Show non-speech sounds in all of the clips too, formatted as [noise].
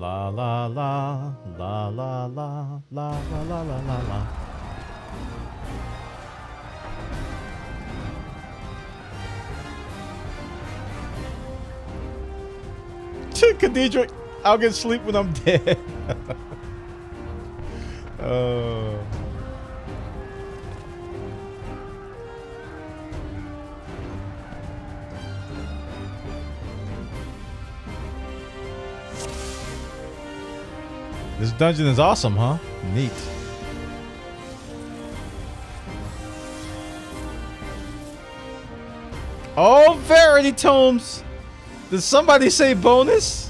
La la la, la la la, la la la la la la. Khadidra, I'll get sleep when I'm dead. oh. This dungeon is awesome, huh? Neat. Oh, Verity Tomes! Did somebody say bonus?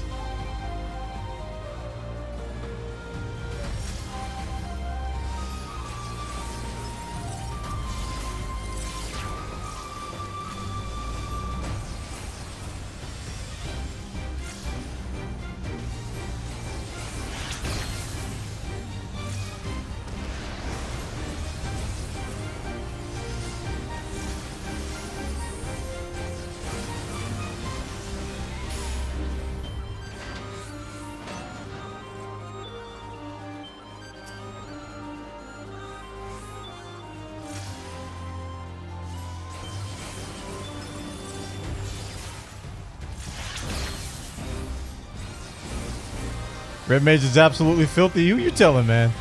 Red Mage is absolutely filthy. Who you telling, man?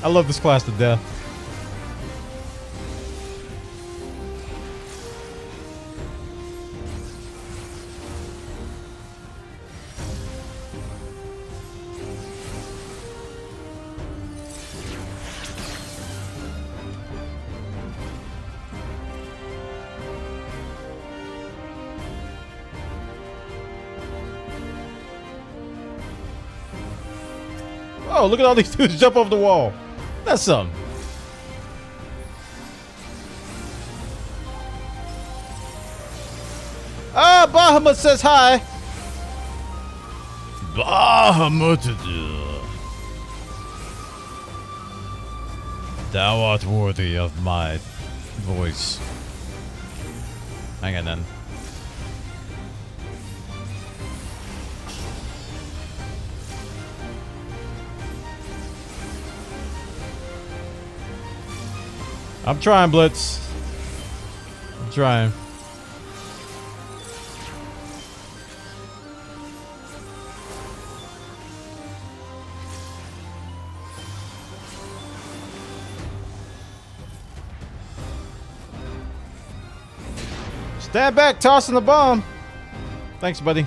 I love this class to death. Look at all these dudes jump off the wall. That's some. Ah, Bahamut says hi. Bahamut. Thou art worthy of my voice. Hang on then. I'm trying, Blitz. I'm trying. Stand back, tossing the bomb. Thanks, buddy.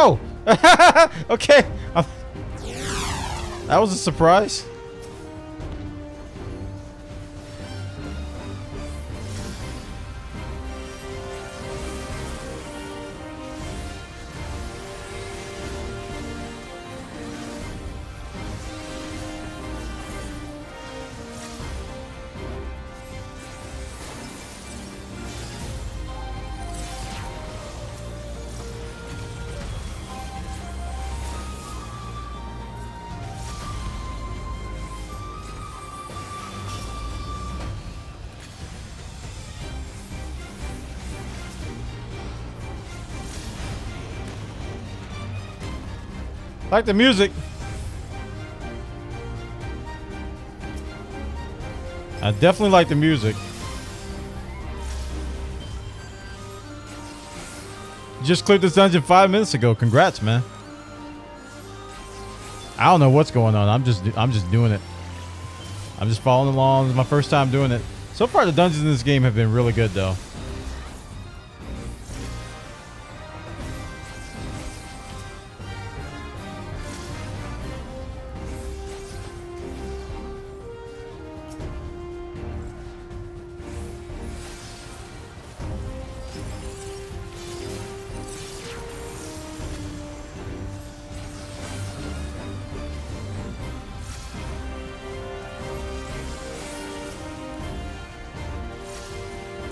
Oh! [laughs] okay. Um, that was a surprise. Like the music. I definitely like the music. Just cleared this dungeon five minutes ago. Congrats, man. I don't know what's going on. I'm just I'm just doing it. I'm just following along. It's my first time doing it. So far, the dungeons in this game have been really good, though.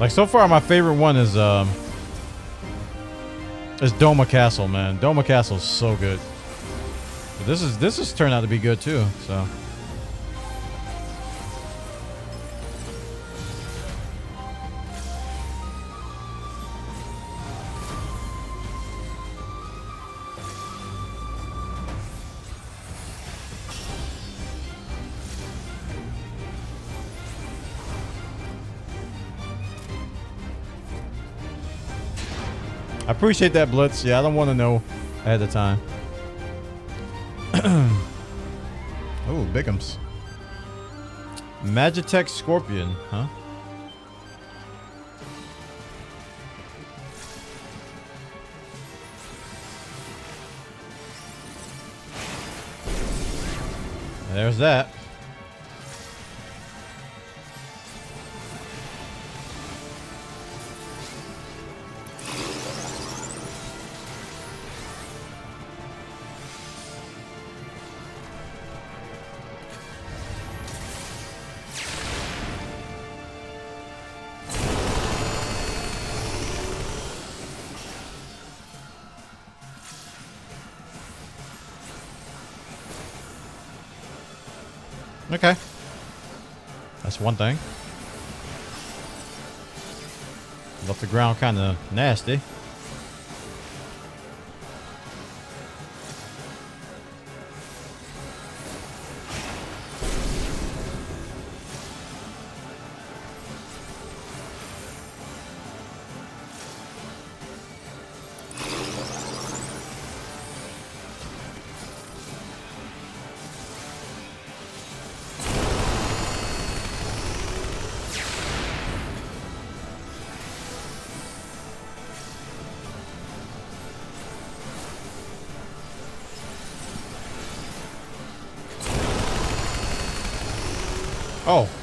Like so far, my favorite one is um is Doma Castle, man. Doma Castle is so good. But this is this has turned out to be good too. So. Appreciate that, Blitz. Yeah, I don't want to know ahead of time. [clears throat] oh, Bigums. Magitech Scorpion, huh? There's that. One thing. Left the ground kind of nasty. Oh.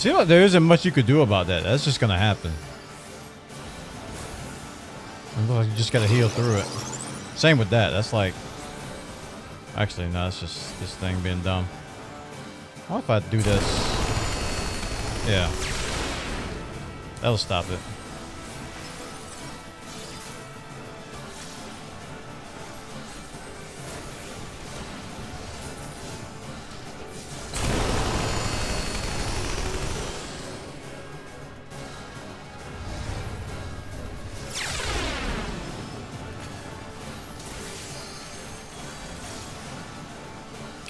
See, what? there isn't much you could do about that. That's just gonna happen. Like you just gotta heal through it. Same with that. That's like, actually, no, it's just this thing being dumb. What if I do this? Yeah, that'll stop it.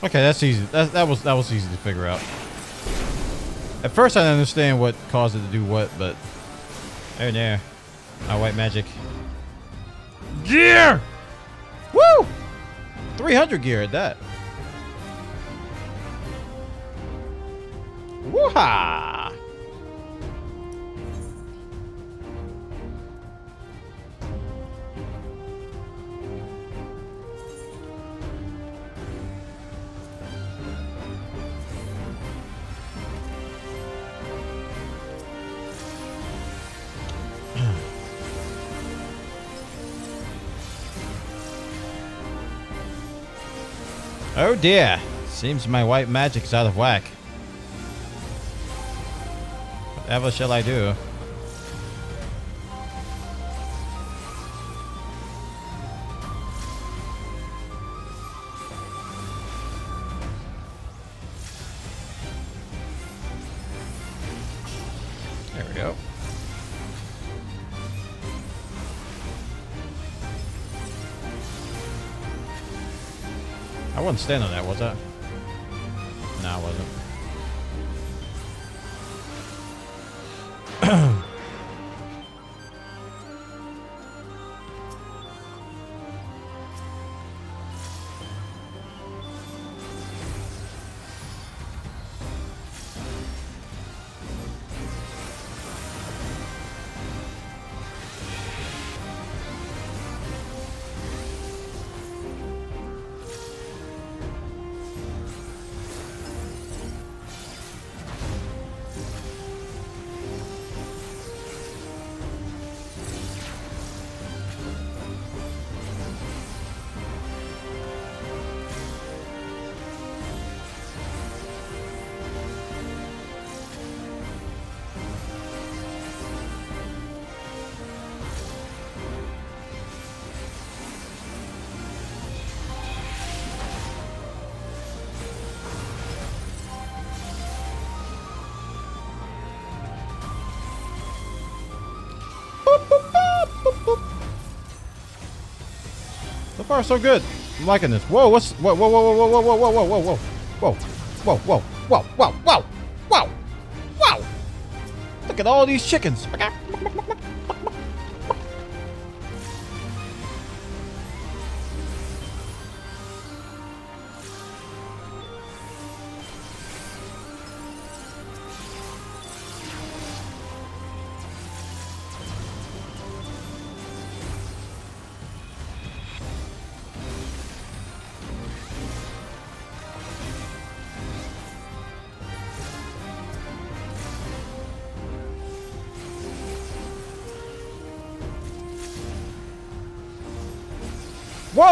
Okay, that's easy. That, that was that was easy to figure out. At first, I didn't understand what caused it to do what, but oh, there, there, my white magic. Gear. Woo! 300 gear at that. Woo-ha! Oh dear. Seems my white magic's out of whack. Whatever shall I do? Wasn't on that, was I? Far, so good. I'm liking this. Whoa, what's whoa whoa whoa whoa whoa whoa whoa whoa whoa whoa whoa whoa whoa whoa whoa whoa whoa whoa Look at all these chickens.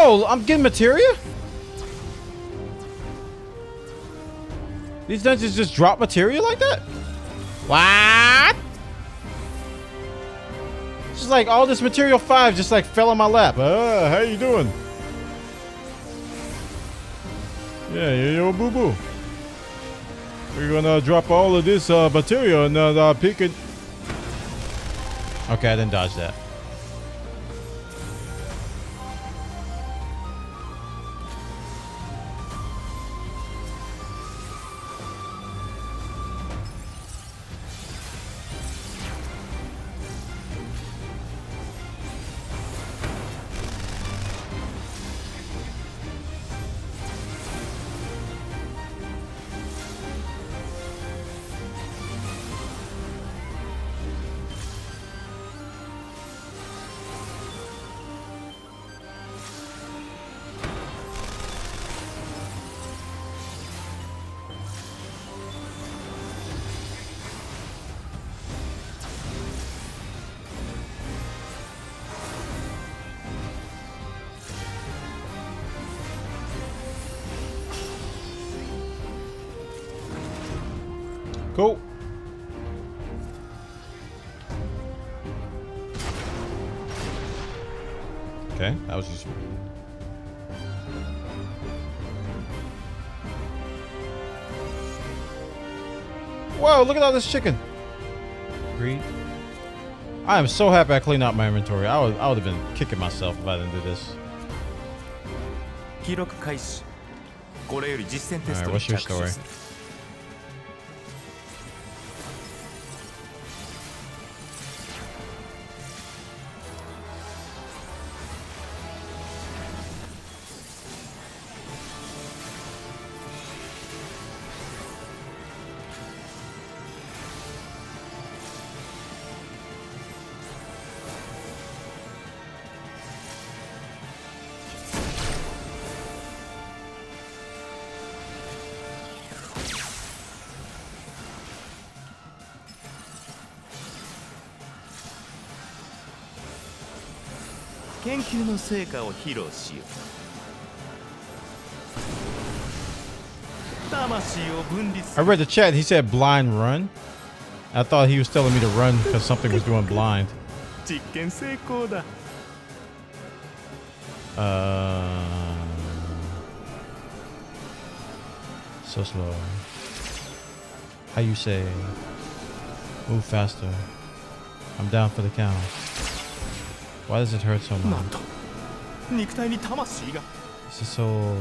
I'm getting materia? These dungeons just drop materia like that? What? It's just like all this material five just like fell on my lap. Uh, how you doing? Yeah, yo, yo, boo boo. We're gonna drop all of this uh, material and uh, pick it. Okay, I didn't dodge that. Okay, that was useful. Whoa, look at all this chicken. Greed. I am so happy I cleaned out my inventory. I would, I would have been kicking myself if I didn't do this. Alright, what's your story? する研究の成果を披露しよう魂を分離す I る read the chat. He said blind run. I thought he was telling me to run because something was doing blind. 実験成功だ Uh, so slow. How you say? Move faster. I'm down for the count. Why does it hurt so much? This is so...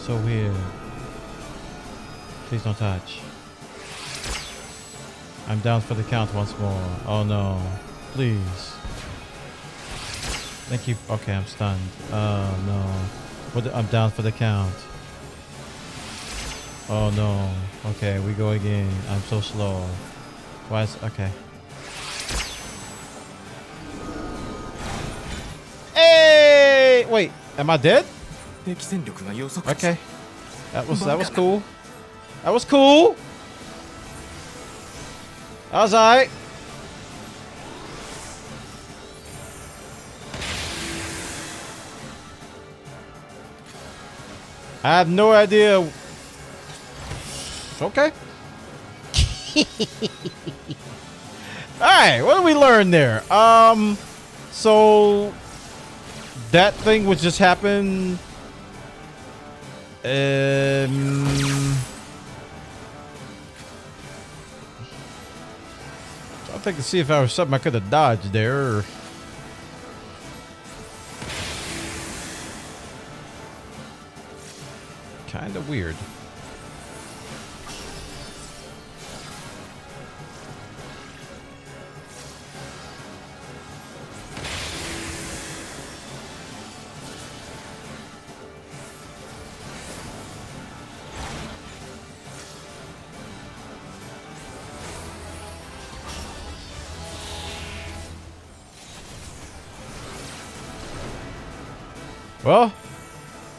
So weird. Please don't touch. I'm down for the count once more. Oh no. Please. Thank you. Okay, I'm stunned. Oh no. The, I'm down for the count. Oh no. Okay, we go again. I'm so slow. Why is... Okay. Wait, am I dead? Okay. That was that was cool. That was cool. That was alright. I have no idea. Okay. [laughs] Alright, what did we learn there? Um, so that thing would just happen. Um, I think to see if I was something I could have dodged there. Kind of weird. Well,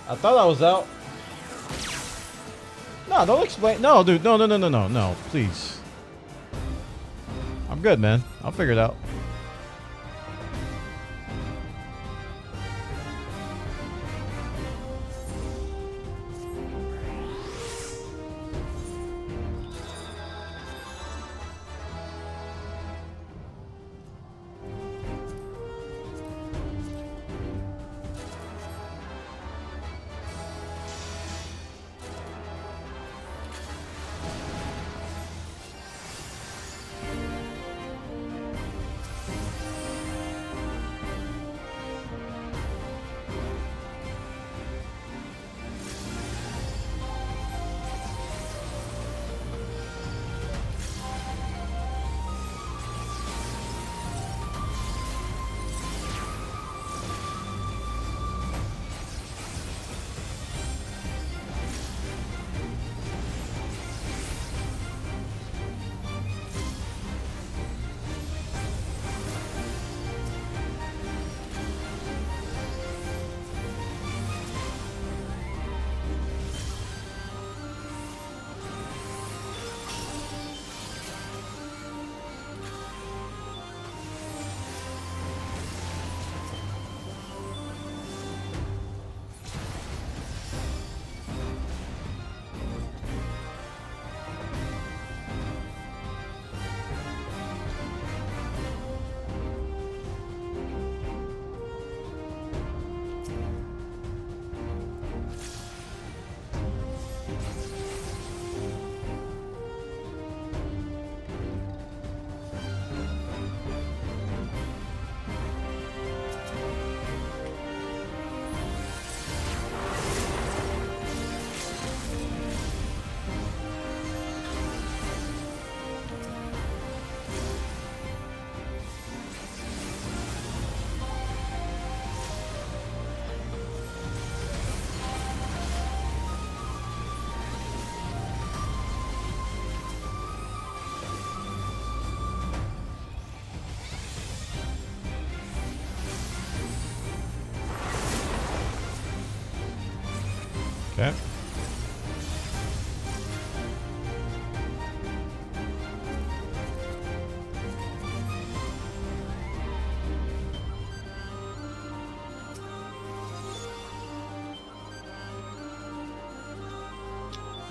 I thought I was out. No, don't explain. No, dude. No, no, no, no, no, no. Please. I'm good, man. I'll figure it out.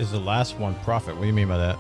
Is the last one profit? What do you mean by that?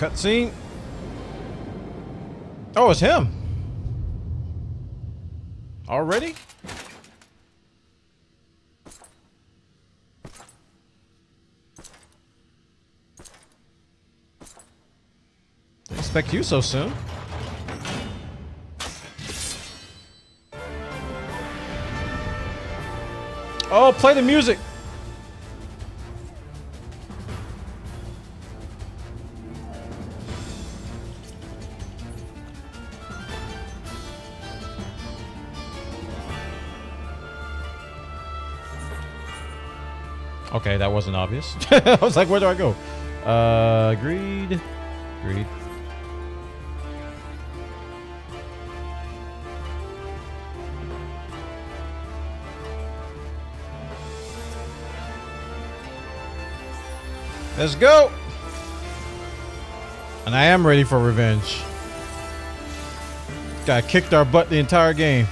Cutscene. Oh, it's him. Already? Didn't expect you so soon. Oh, play the music. Okay, that wasn't obvious. [laughs] I was like, where do I go? Uh, greed. Greed. Let's go! And I am ready for revenge. Guy kicked our butt the entire game.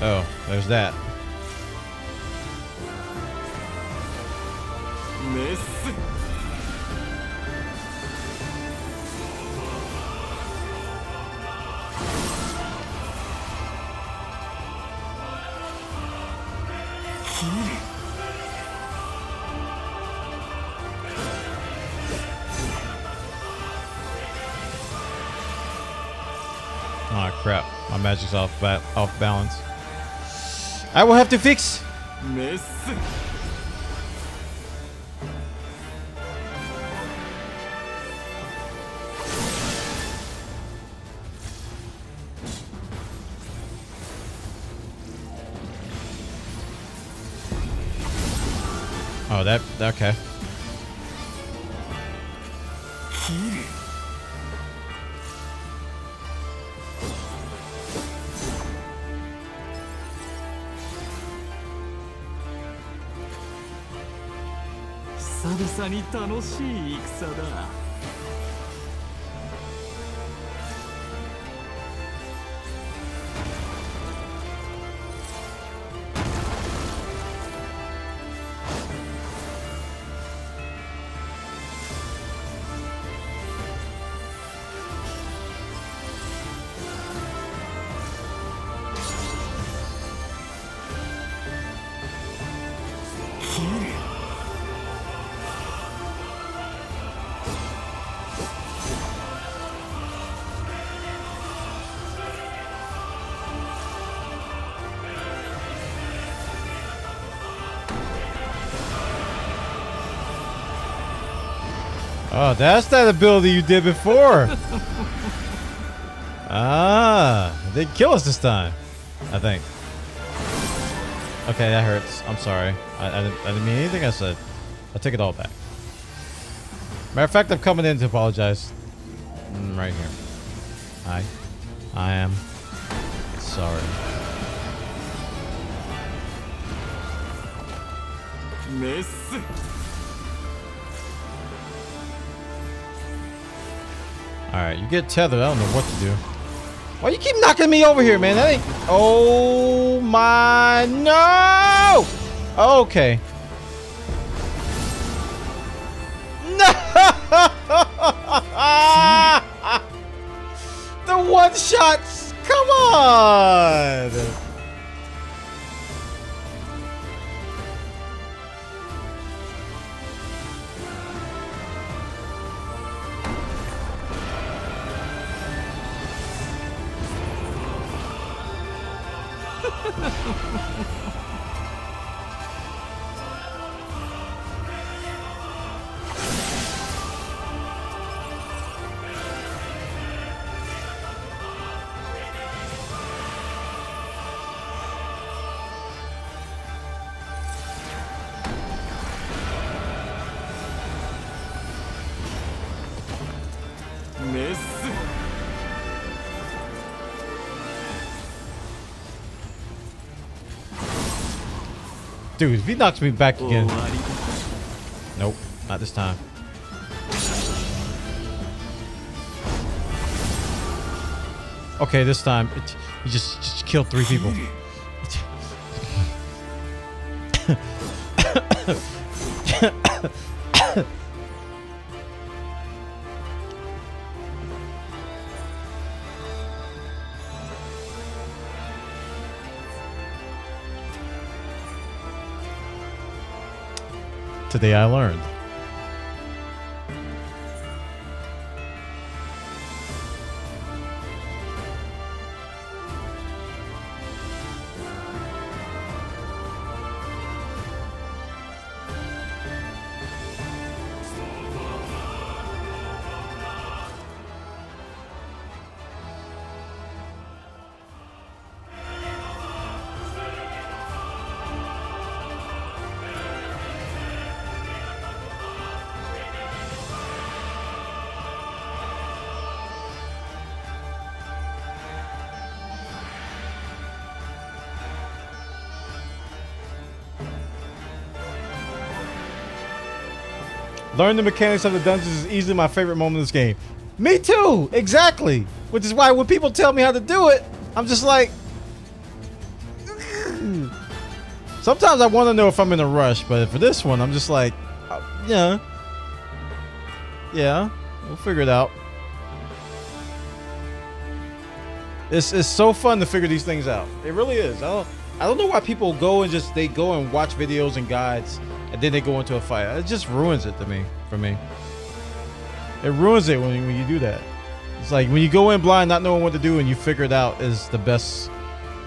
Oh, there's that. Oh crap, my magic's off ba off balance. I will have to fix. Miss. Oh, that okay. さに楽しい戦だ。Oh, that's that ability you did before. [laughs] ah, they kill us this time. I think. Okay, that hurts. I'm sorry. I, I, didn't, I didn't mean anything I said. I take it all back. Matter of fact, I'm coming in to apologize. Mm, right here. I, I am sorry. メス All right, you get tethered. I don't know what to do. Why you keep knocking me over here, man? That ain't. Oh my no! Okay. No! [laughs] the one shots. Come on. Dude, if he knocks me back oh, again. Nope, not this time. Okay, this time it, you just just killed three people. [laughs] Today I learned. Learn the mechanics of the dungeons is easily my favorite moment in this game. Me too, exactly. Which is why when people tell me how to do it, I'm just like. [clears throat] Sometimes I want to know if I'm in a rush, but for this one, I'm just like, uh, yeah, yeah, we'll figure it out. It's it's so fun to figure these things out. It really is. I don't I don't know why people go and just they go and watch videos and guides and then they go into a fight. It just ruins it to me. For me, it ruins it when you, when you do that. It's like when you go in blind, not knowing what to do, and you figure it out is the best.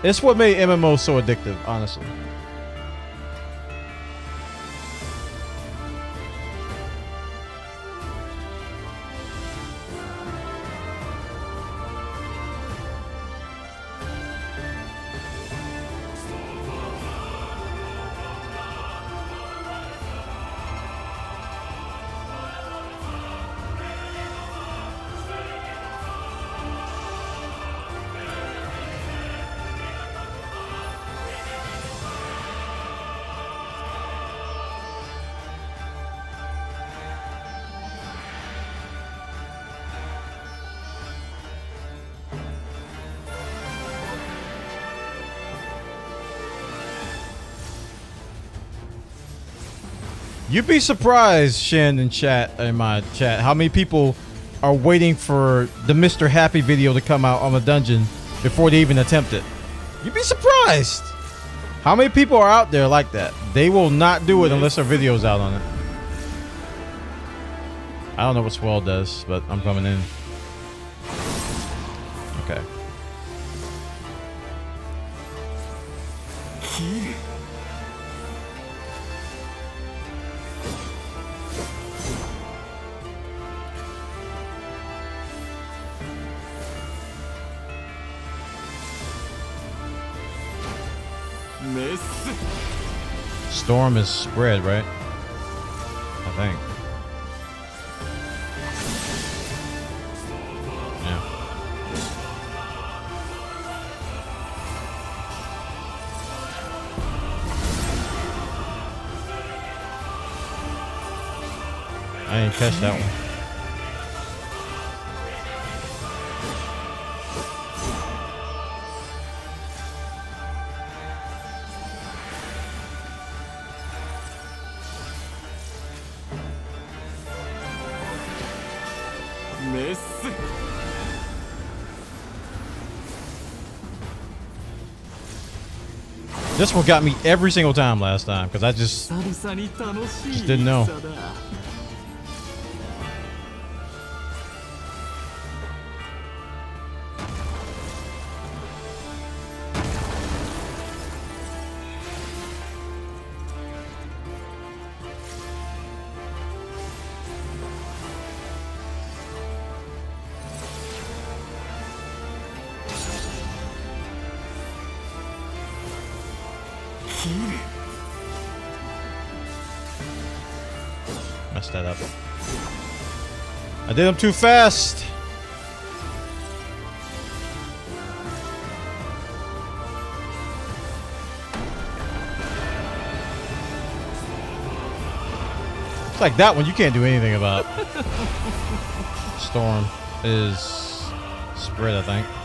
It's what made MMO so addictive, honestly. You'd be surprised, Shin in chat in my chat, how many people are waiting for the Mr. Happy video to come out on the dungeon before they even attempt it. You'd be surprised. How many people are out there like that? They will not do it unless their video's out on it. I don't know what Swell does, but I'm coming in. Storm is spread, right? I think. I didn't catch that one. This one got me every single time last time because I just, just didn't know. Messed that up. I did them too fast. It's like that one you can't do anything about. [laughs] Storm is spread, I think.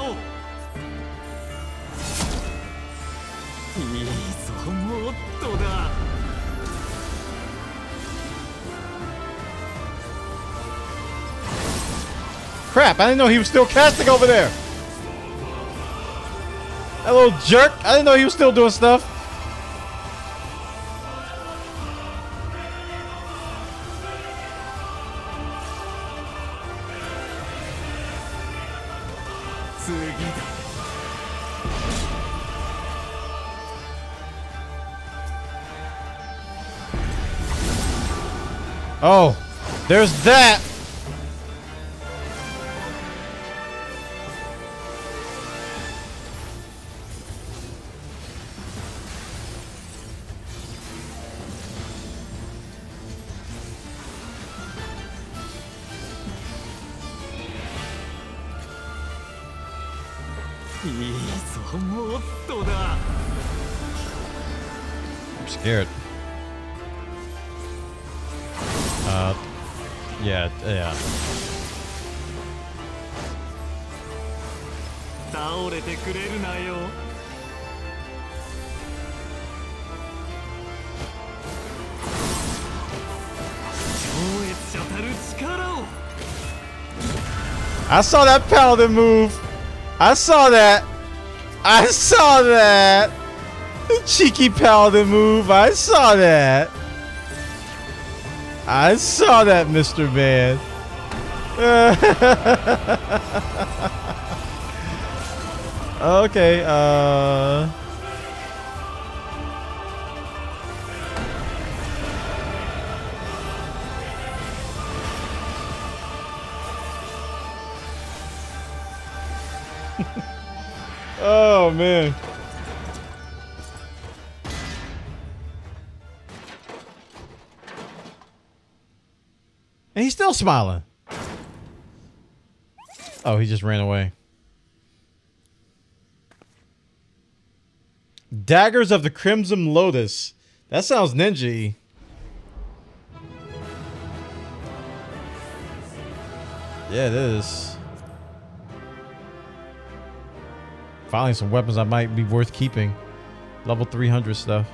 Crap! I didn't know he was still casting over there. That little jerk! I didn't know he was still doing stuff. Oh, there's that. I saw that paladin move. I saw that. I saw that. The cheeky paladin move. I saw that. I saw that, Mr. Man. [laughs] okay, uh... oh, man. And he's still smiling. Oh, he just ran away. Daggers of the Crimson Lotus. That sounds ninja Yeah, it is. Finally, some weapons I might be worth keeping. Level 300 stuff.